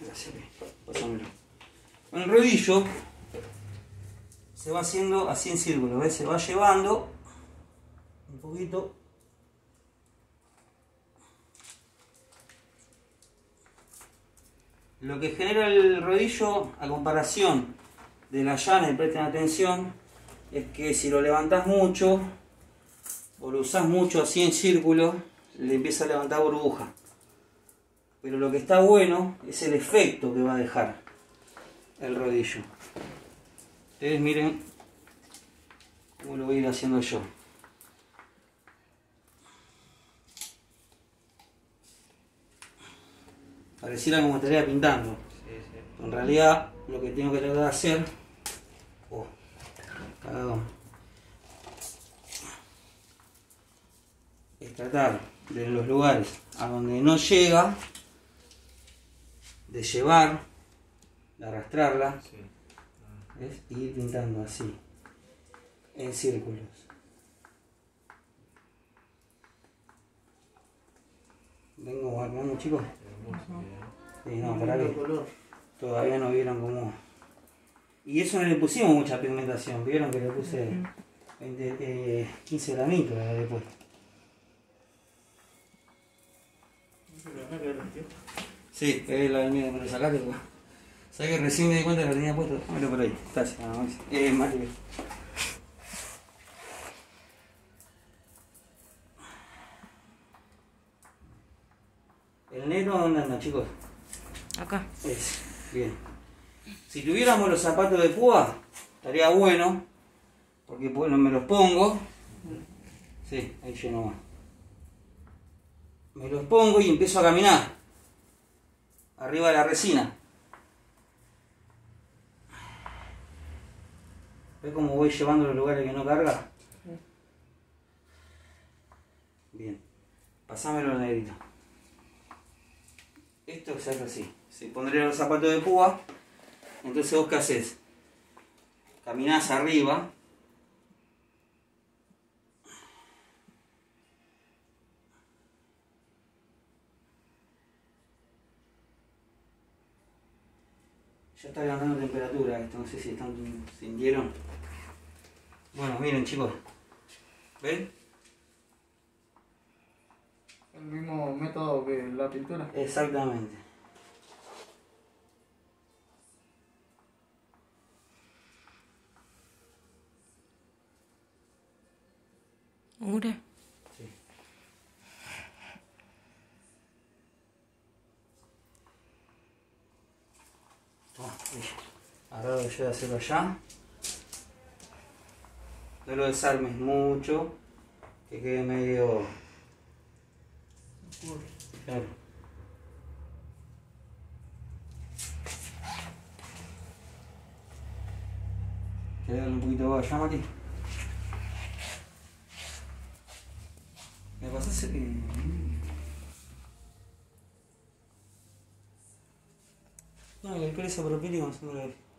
Gracias, pásamelo. El rodillo se va haciendo así en círculo. Se va llevando un poquito. Lo que genera el rodillo a comparación de la llana, y presten atención, es que si lo levantas mucho o lo usas mucho así en círculo, le empieza a levantar burbuja. Pero lo que está bueno es el efecto que va a dejar el rodillo. Ustedes miren cómo lo voy a ir haciendo yo. Pareciera como estaría pintando. En realidad lo que tengo que tratar de hacer... Oh. Es tratar de los lugares a donde no llega de llevar, de arrastrarla ¿ves? y ir pintando así, en círculos. Vengo guardando chicos. Sí, no, para que todavía no vieron cómo. Y eso no le pusimos mucha pigmentación, vieron que le puse 20, eh, 15 granitos le he Sí, es la mía, me lo sacaste. pues. ¿Sabes que recién me di cuenta que lo tenía puesto? Dámelo por ahí. Más. Eh, más que- ¿El negro dónde anda, chicos? Acá. Es, bien. Si tuviéramos los zapatos de púa, estaría bueno, porque bueno, me los pongo. Sí, ahí lleno más. Me los pongo y empiezo a caminar. Arriba de la resina. ¿Ves cómo voy llevando los lugares que no carga? Bien. Pasámelo negrito. Esto se hace así. Se pondría los zapatos de púa. Entonces vos qué haces? Caminás arriba. Ya está ganando temperatura esto, no sé si están sintieron. Bueno, miren chicos. ¿Ven? El mismo método que la pintura. Exactamente. Ure. Sí. Toma, ahí. Ahora lo yo de hacerlo allá. No lo desarmes mucho, que quede medio... Claro. ¿Querés un poquito de allá, Mati? Me pasás el... No, el pereza propílico no se me lo